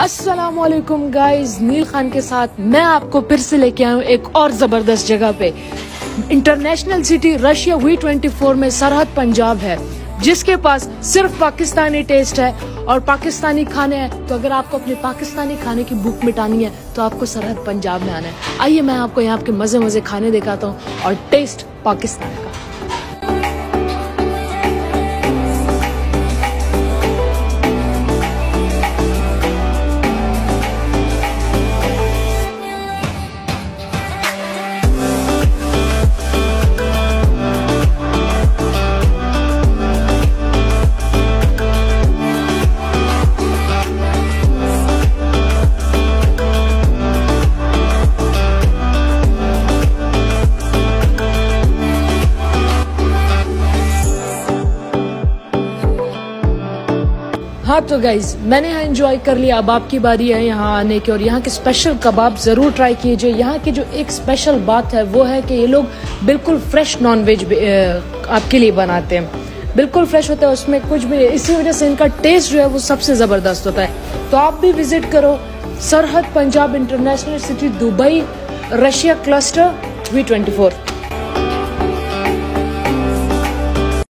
असलकुम गाइज़ नील खान के साथ मैं आपको फिर से लेके आया हूँ एक और ज़बरदस्त जगह पे। International city Russia V twenty four में सरहद पंजाब है, जिसके पास सिर्फ़ पाकिस्तानी टेस्ट है और पाकिस्तानी खाने हैं। तो अगर आपको अपने पाकिस्तानी खाने की भूख मिटानी है तो आपको सरहद पंजाब में आना है। आइए, मैं आपको यहाँ के मज़े मज़े खाने दिखाता हूँ और टेस्ट पाकिस्तान का। हाँ तो गाइज़ मैंने यहाँ एंजॉय कर लिया। अब आपकी बारी है यहाँ आने की और यहाँ के स्पेशल कबाब ज़रूर ट्राई कीजिए। यहाँ की जो एक स्पेशल बात है, वो है कि ये लोग बिल्कुल फ्रेश नॉन वेज आपके लिए बनाते हैं। बिल्कुल फ्रेश होता है, उसमें कुछ भी, इसी वजह से इनका टेस्ट जो है वो सबसे ज़बरदस्त होता है। तो आप भी विज़िट करो Sarhad Punjab international city Dubai Russia cluster V twenty four